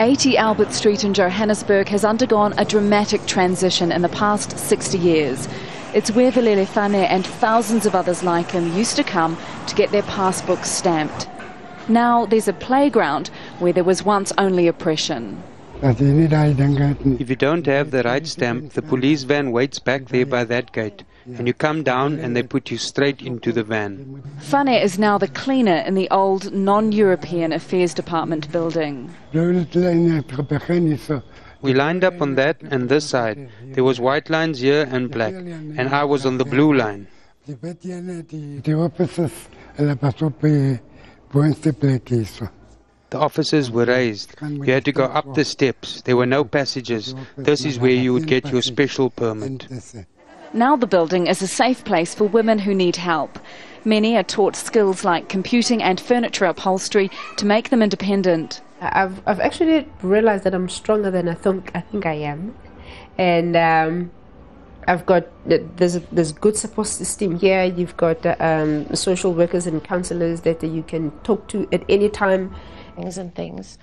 80 Albert Street in Johannesburg has undergone a dramatic transition in the past 60 years. It's where Villele Fane and thousands of others like him used to come to get their passbooks stamped. Now there's a playground where there was once only oppression. If you don't have the right stamp, the police van waits back there by that gate. And you come down and they put you straight into the van. Fane is now the cleaner in the old non-European Affairs Department building. We lined up on that and this side. There was white lines here and black, and I was on the blue line. The offices were raised. You had to go up the steps. There were no passages. This is where you would get your special permit. Now the building is a safe place for women who need help. Many are taught skills like computing and furniture upholstery to make them independent. I've, I've actually realized that I'm stronger than I think I think I am, and um, I've got there's a, there's good support system here. You've got um, social workers and counselors that you can talk to at any time. Things and things.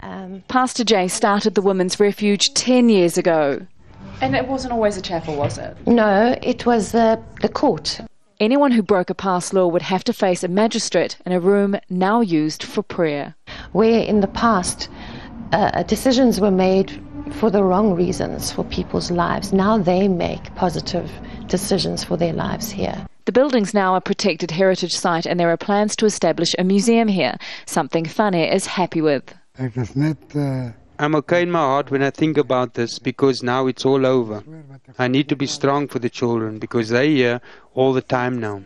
Um, Pastor Jay started the Women's Refuge ten years ago. And it wasn't always a chapel, was it? No, it was the, the court. Anyone who broke a pass law would have to face a magistrate in a room now used for prayer. Where in the past uh, decisions were made for the wrong reasons for people's lives, now they make positive decisions for their lives here. The building's now a protected heritage site and there are plans to establish a museum here, something Fane is happy with. I'm okay in my heart when I think about this because now it's all over. I need to be strong for the children because they're here all the time now.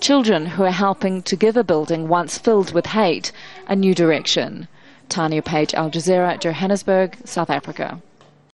Children who are helping to give a building once filled with hate a new direction. Tania Page, Al Jazeera, Johannesburg, South Africa.